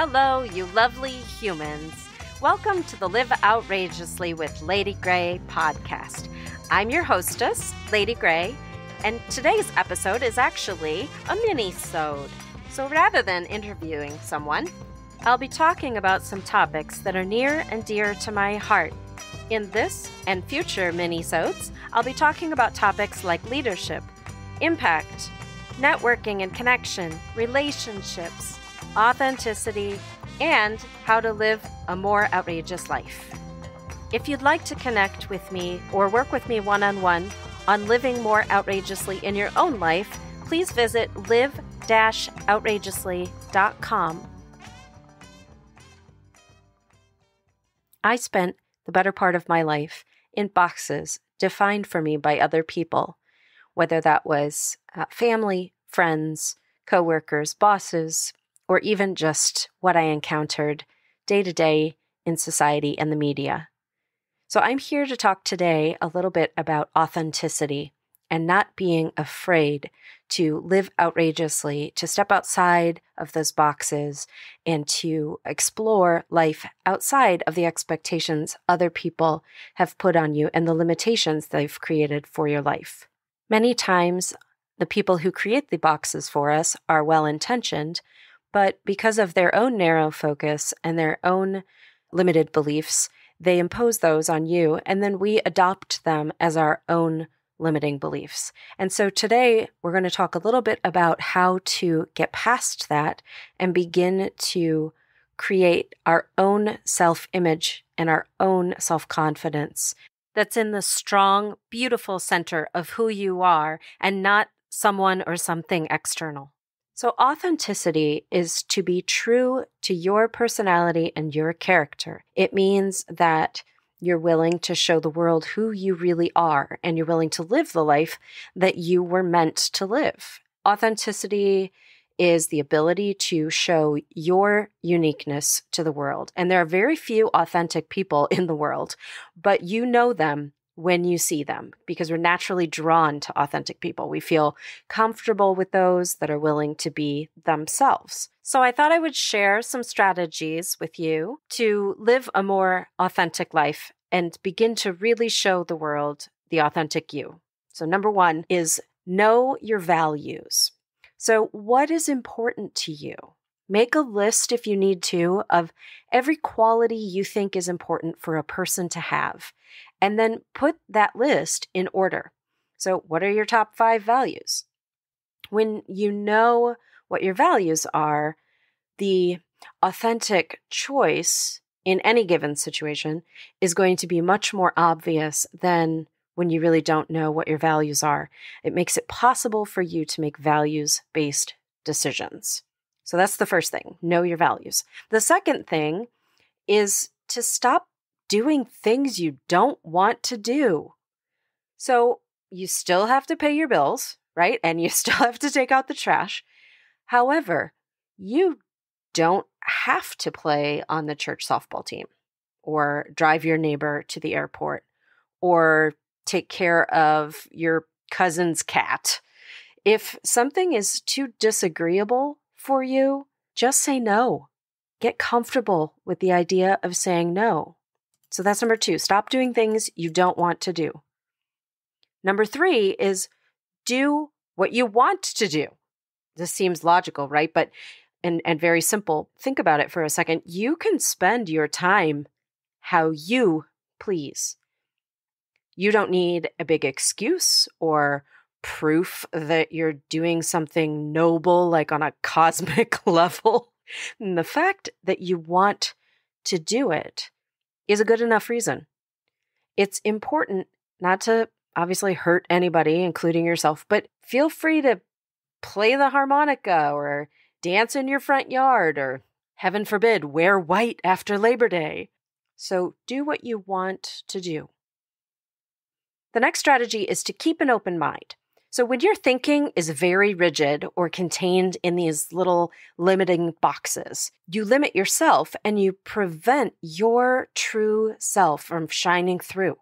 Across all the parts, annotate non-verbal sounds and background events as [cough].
Hello, you lovely humans. Welcome to the Live Outrageously with Lady Grey podcast. I'm your hostess, Lady Grey, and today's episode is actually a mini-sode. So rather than interviewing someone, I'll be talking about some topics that are near and dear to my heart. In this and future mini-sodes, I'll be talking about topics like leadership, impact, networking and connection, relationships, authenticity, and how to live a more outrageous life. If you'd like to connect with me or work with me one on one on living more outrageously in your own life, please visit live outrageously.com. I spent the better part of my life in boxes defined for me by other people whether that was uh, family, friends, coworkers, bosses, or even just what I encountered day to day in society and the media. So I'm here to talk today a little bit about authenticity and not being afraid to live outrageously, to step outside of those boxes and to explore life outside of the expectations other people have put on you and the limitations they've created for your life. Many times, the people who create the boxes for us are well intentioned, but because of their own narrow focus and their own limited beliefs, they impose those on you, and then we adopt them as our own limiting beliefs. And so today we're going to talk a little bit about how to get past that and begin to create our own self image and our own self confidence that's in the strong, beautiful center of who you are and not someone or something external. So, authenticity is to be true to your personality and your character. It means that you're willing to show the world who you really are and you're willing to live the life that you were meant to live. Authenticity is the ability to show your uniqueness to the world. And there are very few authentic people in the world, but you know them when you see them because we're naturally drawn to authentic people. We feel comfortable with those that are willing to be themselves. So I thought I would share some strategies with you to live a more authentic life and begin to really show the world the authentic you. So, number one is know your values. So, what is important to you? Make a list if you need to of every quality you think is important for a person to have, and then put that list in order. So, what are your top five values? When you know what your values are, the authentic choice in any given situation is going to be much more obvious than when you really don't know what your values are. It makes it possible for you to make values based decisions. So that's the first thing know your values. The second thing is to stop doing things you don't want to do. So you still have to pay your bills, right? [laughs] And you still have to take out the trash. However, you don't have to play on the church softball team or drive your neighbor to the airport or take care of your cousin's cat. If something is too disagreeable for you, just say no. Get comfortable with the idea of saying no. So that's number two. Stop doing things you don't want to do. Number three is do what you want to do. This seems logical, right? But and, and very simple. Think about it for a second. You can spend your time how you please. You don't need a big excuse or proof that you're doing something noble, like on a [laughs] cosmic [laughs] level. And the fact that you want to do it is a good enough reason. It's important not to obviously hurt anybody, including yourself, but feel free to play the harmonica or dance in your front yard or, heaven forbid, wear white after Labor Day. So do what you want to do. The next strategy is to keep an open mind. So, when your thinking is very rigid or contained in these little limiting boxes, you limit yourself and you prevent your true self from shining through.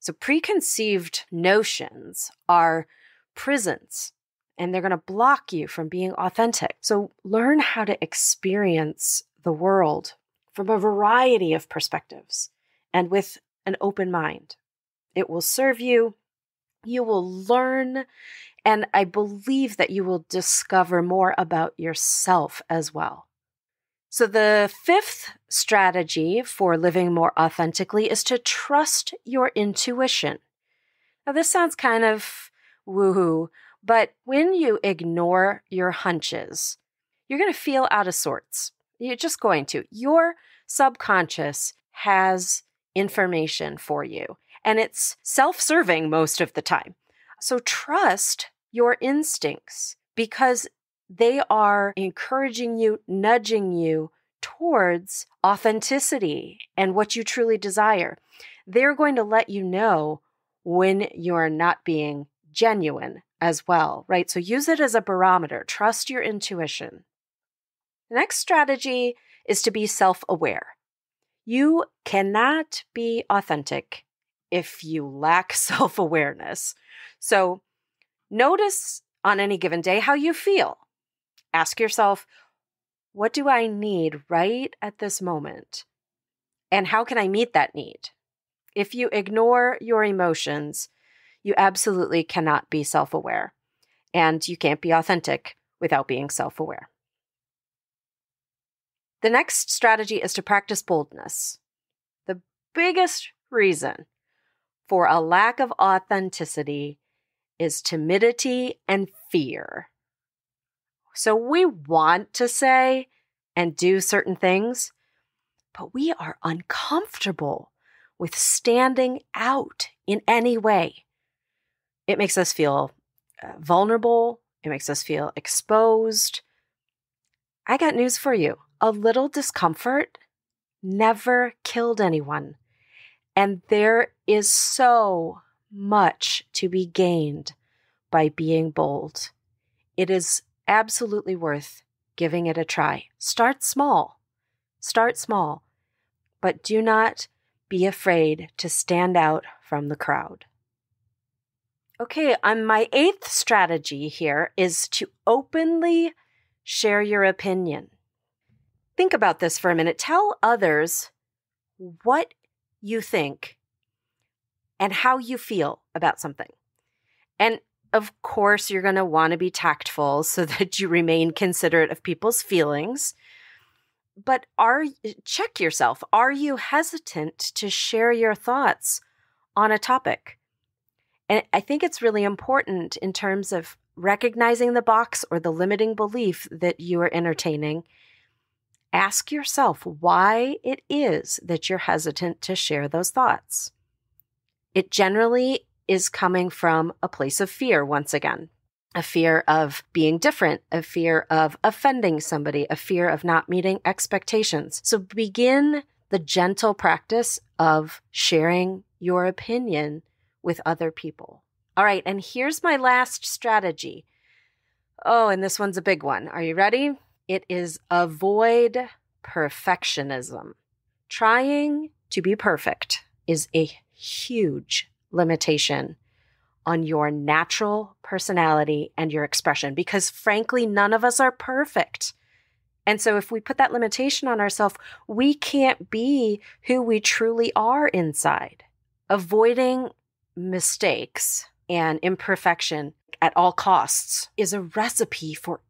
So, preconceived notions are prisons and they're going to block you from being authentic. So, learn how to experience the world from a variety of perspectives and with an open mind. It will serve you. You will learn. And I believe that you will discover more about yourself as well. So, the fifth strategy for living more authentically is to trust your intuition. Now, this sounds kind of woohoo, but when you ignore your hunches, you're going to feel out of sorts. You're just going to. Your subconscious has information for you, and it's self serving most of the time. So, trust your instincts because they are encouraging you, nudging you towards authenticity and what you truly desire. They're going to let you know when you're not being genuine as well, right? So use it as a barometer. Trust your intuition. The next strategy is to be self aware. You cannot be authentic if you lack [laughs] self awareness. So notice on any given day how you feel. Ask yourself, what do I need right at this moment? And how can I meet that need? If you ignore your emotions, you absolutely cannot be self aware. And you can't be authentic without being self aware. The next strategy is to practice boldness. The biggest reason for a lack of authenticity is timidity and fear. So we want to say and do certain things, but we are uncomfortable with standing out in any way. It makes us feel uh, vulnerable, it makes us feel exposed. I got news for you a little discomfort never killed anyone. And there is so much to be gained by being bold. It is absolutely worth giving it a try. Start small. Start small, but do not be afraid to stand out from the crowd. Okay, on my eighth strategy here is to openly share your opinion. Think about this for a minute. Tell others what you think and how you feel about something. And of course, you're going to want to be tactful [laughs] so that you remain considerate of people's feelings. But are eh, check yourself. Are you hesitant to share your thoughts on a topic? And I think it's really important in terms of recognizing the box or the limiting belief that you are entertaining. Ask yourself why it is that you're hesitant to share those thoughts. It generally is coming from a place of fear once again. A fear of being different, a fear of offending somebody, a fear of not meeting expectations. So begin the gentle practice of sharing your opinion with other people. All right, and here's my last strategy. Oh, and this one's a big one. Are you ready? It is avoid perfectionism. Trying to be perfect is a huge limitation on your natural personality and your expression because, frankly, none of us are perfect. And so, if we put that limitation on ourselves, we can't be who we truly are inside. Avoiding mistakes and imperfection at all costs is a recipe for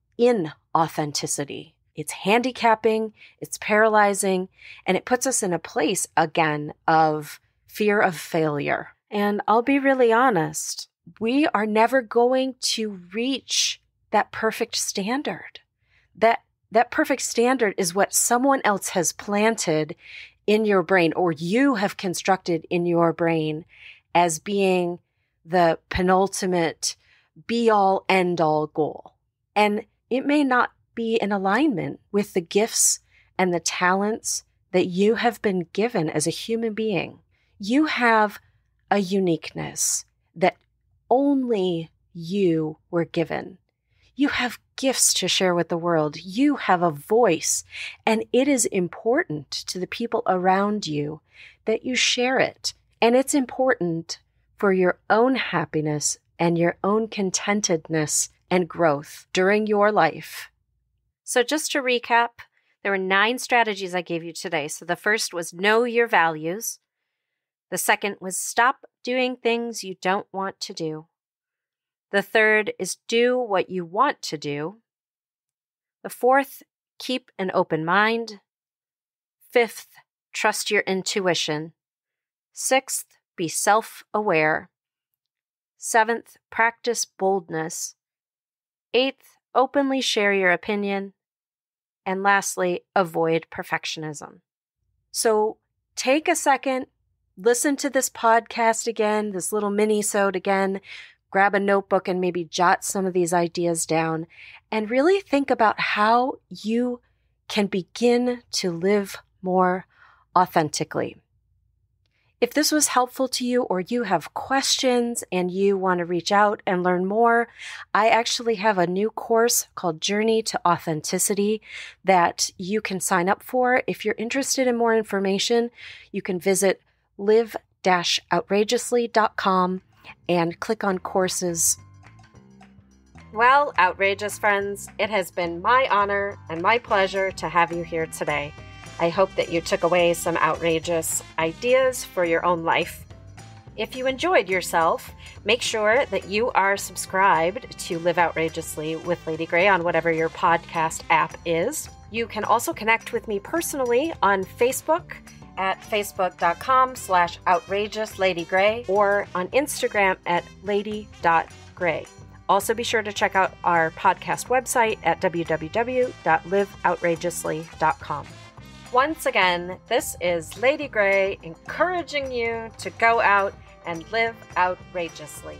inauthenticity. It's handicapping, it's paralyzing, and it puts us in a place again of fear of failure. And I'll be really honest, we are never going to reach that perfect standard. That that perfect standard is what someone else has planted in your brain or you have constructed in your brain as being the penultimate be all end all goal. And it may not be in alignment with the gifts and the talents that you have been given as a human being. You have a uniqueness that only you were given. You have gifts to share with the world. You have a voice, and it is important to the people around you that you share it. And it's important for your own happiness and your own contentedness and growth during your life. So, just to recap, There were nine strategies I gave you today. So the first was know your values. The second was stop doing things you don't want to do. The third is do what you want to do. The fourth, keep an open mind. Fifth, trust your intuition. Sixth, be self aware. Seventh, practice boldness. Eighth, openly share your opinion. And lastly, avoid perfectionism. So take a second, listen to this podcast again, this little mini sode again, grab a notebook and maybe jot some of these ideas down and really think about how you can begin to live more authentically. If this was helpful to you or you have questions and you want to reach out and learn more, I actually have a new course called Journey to Authenticity that you can sign up for. If you're interested in more information, you can visit live outrageously.com and click on courses. Well, outrageous friends, it has been my honor and my pleasure to have you here today. I hope that you took away some outrageous ideas for your own life. If you enjoyed yourself, make sure that you are subscribed to Live Outrageously with Lady Grey on whatever your podcast app is. You can also connect with me personally on Facebook at facebook.com slash outrageous lady grey or on Instagram at lady.grey. Also, be sure to check out our podcast website at www.liveoutrageously.com. Once again, this is Lady Grey encouraging you to go out and live outrageously.